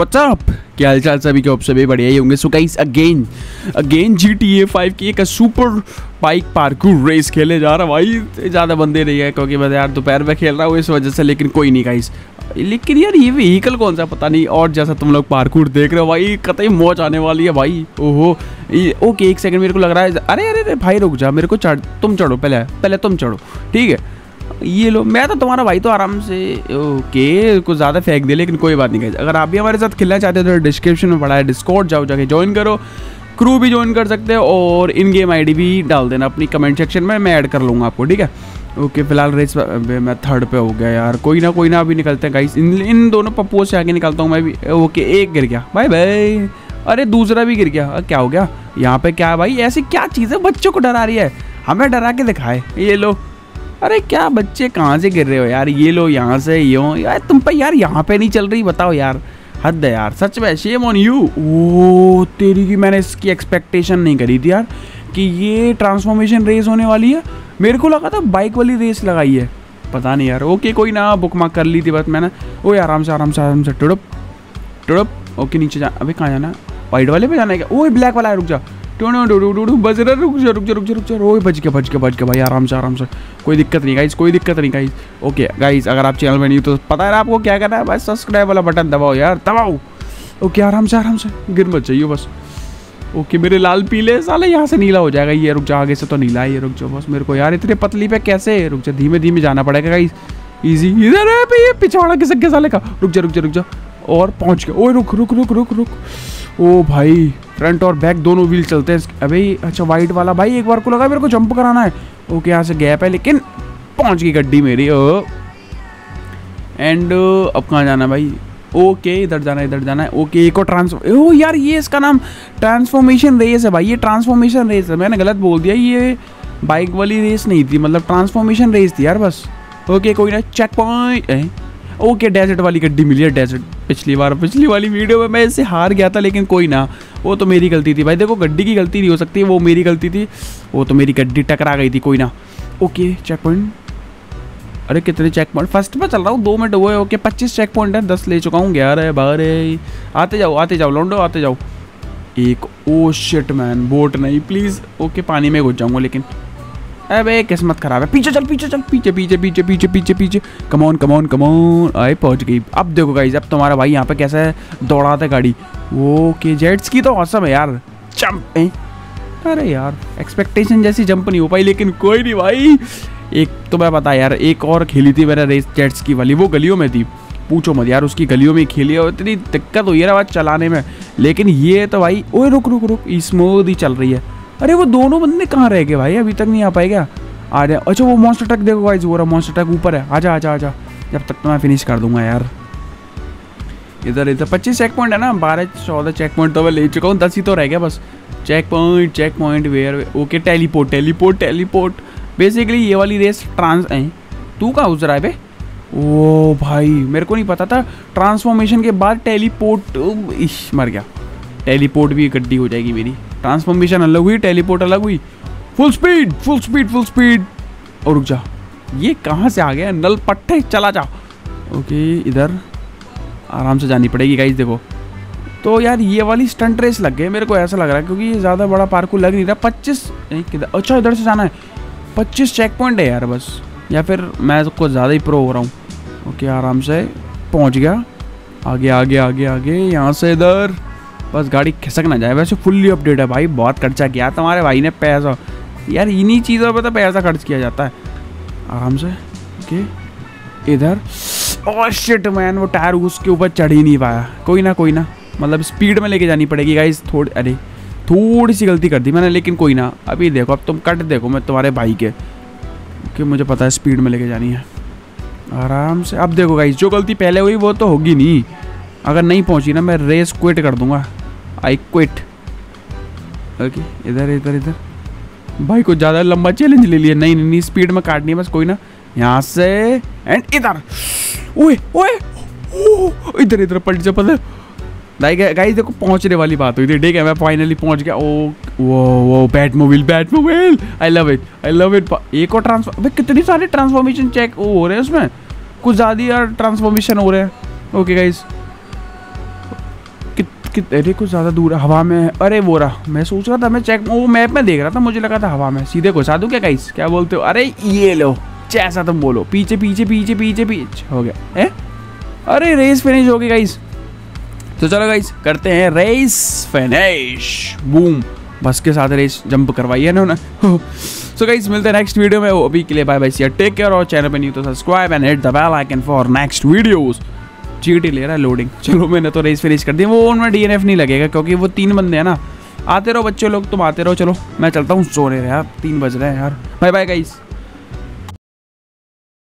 WhatsApp क्या हाल चाल सभी के? सभी बढ़िया ही होंगे। So guys again again G T A five की एक सुपर बाइक पार्कूर रेस खेले जा रहा भाई। ज़्यादा बंदे नहीं है, क्योंकि मैं यार दोपहर में खेल रहा हूँ इस वजह से, लेकिन कोई नहीं गाइस लेकिन यार ये व्हीकल कौन सा पता नहीं। और जैसा तुम लोग पार्कूर देख रहे हो भाई, कतई मौज आने वाली है भाई। ओहो ओके एक सेकंड मेरे को लग रहा है। अरे अरे अरे, भाई रुक जा, मेरे को चढ़, तुम चढ़ो पहले पहले तुम चढ़ो, ठीक है? ये लो, मैं तो तुम्हारा भाई तो आराम से, ओके, कुछ ज़्यादा फेंक दे लेकिन कोई बात नहीं कही अगर आप भी हमारे साथ खेलना चाहते हो तो डिस्क्रिप्शन में पड़ा है डिस्कॉर्ड जाओ, जाके ज्वाइन करो। क्रू भी ज्वाइन कर सकते हो, और इन गेम आईडी भी डाल देना अपनी कमेंट सेक्शन में, मैं ऐड कर लूँगा आपको, ठीक है? ओके, फ़िलहाल रेस मैं थर्ड पे हो गया यार, कोई ना कोई ना, अभी निकलते हैं गाइस इन इन दोनों पप्पुओं से आगे निकलता हूँ मैं भी, ओके, एक गिर गया बाय बाय अरे, दूसरा भी गिर गया क्या हो गया? यहाँ पे क्या है भाई, ऐसी क्या चीज़ है, बच्चों को डरा रही है, हमें डरा के दिखाए, ये लो। अरे क्या बच्चे कहाँ से गिर रहे हो यार? ये लो यहाँ से, यो यार तुम पे यार यहाँ पे नहीं चल रही, बताओ यार। हद है यार, सच में शेम ऑन यू ओ तेरी की मैंने इसकी एक्सपेक्टेशन नहीं करी थी यार कि ये ट्रांसफॉर्मेशन रेस होने वाली है। मेरे को लगा था बाइक वाली रेस लगाई है। पता नहीं यार ओके कोई ना बुक मार्क कर ली थी बस मैंने। ओ आराम से आराम से आराम से, टुड़प टुड़प ओके नीचे जा अभी कहाँ जाना वाइट वाले पे जाना है क्या? ओ ब्लैक वाला है, रुक जा। बज रहा रुक जा रुक जा रुक जा रुक जा रोए बच के बच के बच के भाई आराम से आराम से कोई दिक्कत नहीं गाइस कोई दिक्कत नहीं गाइस ओके गाइस अगर आप चैनल में नहीं तो पता है आपको क्या करना है बस सब्सक्राइब वाला बटन दबाओ यार दबाओ ओके आराम से आराम से गिर मत जाइए बस ओके मेरे लाल पीले साले यहाँ से नीला हो जाएगा ये रुक जा आगे से तो नीला है ये रुक जाओ बस मेरे को यार इतने पतली पे कैसे रुक जा धीमे धीमे जाना पड़ेगा गाइस इजी इधर है ये पिछवाड़ा किस के साले का रुक जा रुक जा रुक जा और पहुँच गया ओए रुक रुक रुक रुक रुक ओ भाई फ्रंट और बैक दोनों व्हील चलते हैं। अभी अच्छा वाइट वाला भाई, एक बार को लगा मेरे को जंप कराना है। ओके, यहाँ से गैप है, लेकिन पहुँच गई गड्डी मेरी। ओ। एंड अब कहाँ जाना है भाई? ओके, इधर जाना इधर जाना है। ओके, एक और ट्रांसफॉर ओ यार, ये इसका नाम ट्रांसफॉर्मेशन रेस है भाई, ये ट्रांसफॉर्मेशन रेस है। मैंने गलत बोल दिया, ये बाइक वाली रेस नहीं थी मतलब ट्रांसफॉर्मेशन रेस थी यार बस। ओके, कोई ना चेक पॉइंट ओके डेजर्ट वाली गड्डी मिली है डेजर्ट पिछली बार, पिछली वाली वीडियो में मैं इससे हार गया था, लेकिन कोई ना। वो तो मेरी गलती थी। भाई देखो, गड्डी की गलती नहीं हो सकती, वो मेरी गलती थी। वो तो मेरी गड्डी टकरा गई थी, कोई ना। ओके चेक पॉइंट अरे, कितने चेक पॉइंट फ़र्स्ट पे चल रहा हूँ, दो मिनट हुए ओके पच्चीस चेक पॉइंट है, दस ले चुका हूँ, ग्यारह बारह। आते जाओ आते जाओ, लौंडो, आते जाओ। एक ओ शिट मैन बोट नहीं प्लीज़ ओके पानी में घुस जाऊँगा, लेकिन अबे किस्मत खराब है। पीछे चल पीछे चल, पीछे पीछे पीछे पीछे पीछे पीछे। कमोन कमोन कमोन आए पहुँच गई। अब देखो गाइज़ अब तुम्हारा भाई यहाँ पे कैसा दौड़ाता गाड़ी। ओके जेट्स की तो औसम है यार। जंप अरे यार एक्सपेक्टेशन जैसी जंप नहीं हो पाई, लेकिन कोई नहीं भाई। एक तो मैं बता यार, एक और खेली थी मैंने रेस जेट्स की वाली, वो गलियों में थी। पूछो मत यार, उसकी गलियों में खेली और इतनी दिक्कत हुई है ना चलाने में। लेकिन ये तो भाई, ओए रुक रुक रुक स्मूथ ही चल रही है। अरे वो दोनों बंदे कहाँ रह गए भाई? अभी तक नहीं आ पाए क्या? आ जाए अच्छा वो मॉन्स्टर ट्रक देखो भाई वो रहा मॉन्स्टर ट्रक ऊपर है। आजा आजा आजा। जब तक तो मैं फिनिश कर दूँगा यार। इधर इधर। पच्चीस चेक पॉइंट है ना? बारह, चौदह चेक पॉइंट तो मैं ले चुका हूँ। दस ही तो रह गया बस। Checkpoint checkpoint where okay teleport teleport teleport basically ये वाली रेस ट्रांस तू कहाँ उस रहा है बे ओ भाई, मेरे को नहीं पता था। ट्रांसफॉर्मेशन के बाद टेलीपोर्ट इश, मर गया। टेलीपोर्ट भी गड्डी हो जाएगी मेरी। ट्रांसफॉर्मेशन अलग हुई, टेलीपोर्ट अलग हुई। Full speed full speed full speed और रुक जा। ये कहाँ से आ गया? नल पट्टे, चला जा। ओके, इधर। आराम से जानी पड़ेगी गाइस देखो। तो यार, ये वाली स्टंट रेस लग गई। मेरे को ऐसा लग रहा है, क्योंकि ये ज़्यादा बड़ा पार्क लग नहीं रहा। पच्चीस किधर अच्छा इधर से जाना है। पच्चीस चेक पॉइंट है यार, बस। या फिर मैं कुछ ज़्यादा ही प्रो हो रहा हूँ। ओके, आराम से। पहुँच गया। आगे आगे आगे आगे। यहाँ से इधर। बस गाड़ी खिसक ना जाए। वैसे फुल्ली अपडेट है भाई, बहुत खर्चा किया। तुम्हारे भाई ने पैसा। यार, इन्हीं चीज़ों पर तो पैसा खर्च किया जाता है। आराम से, ओके। इधर। और शिट मैन वो टायर उसके ऊपर चढ़ ही नहीं पाया। कोई ना कोई ना। मतलब स्पीड में लेके जानी पड़ेगी गाइस थोड़ी, अरे थोड़ी सी गलती कर दी मैंने, लेकिन कोई ना। अभी देखो, अब तुम कट देखो मैं तुम्हारे भाई के, कि मुझे पता है स्पीड में लेके जानी है। आराम से। अब देखो गाइस जो गलती पहले हुई, वो तो होगी नहीं। अगर नहीं पहुँची ना, मैं रेस क्विट कर दूँगा। आई क्विट ओके इधर इधर इधर। भाई को ज़्यादा लंबा चैलेंज ले लिया। नहीं नहीं स्पीड में काटनी है, बस कोई ना। यहाँ से एंड इधर। ओए ओए इधर इधर, पलट जा पता गाइस, देखो, पहुँचने वाली बात हुई थी, ठीक है? मैं फाइनली पहुँच गया। ओ, वो वो Batmobile Batmobile I love it I love it एक और ट्रांसफॉर्म कितनी सारी ट्रांसफॉर्मेशन चेक हो रहे हैं उसमें? कुछ ज़्यादा यार ट्रांसफॉर्मेशन हो रहे हैं। ओके गाइस कित अरे, कुछ ज़्यादा दूर है, हवा में अरे, वो रहा। मैं सोच रहा था, मैं चेक वो मैप में देख रहा था, मुझे लगा था हवा में सीधे घुसा दूँ क्या गाइस क्या बोलते हो? अरे, ये लो। जैसा तुम बोलो। पीछे पीछे पीछे पीछे पीछे। हो गया। है? अरे रेस फिनिश हो गई गाइस तो चलो गाइस करते हैं रेस फिनिश बूम बस के साथ रेस जंप करवाई है इन्होंने। सो गाइस मिलते हैं नेक्स्ट वीडियो में। वो अभी के लिए बाय बाय टेक केयर और चैनल पे नहीं तो subscribe and hit the bell icon for next videos GT ले रहा है लोडिंग चलो, मैंने तो रेस फिनिश कर दी। वो उनमें डीएनएफ नहीं लगेगा, क्योंकि वो तीन बंदे हैं ना। आते रहो बच्चे लोग, तुम आते रहो, चलो। मैं चलता हूँ, सोने रहे यार, तीन बज रहे हैं यार। Bye bye guys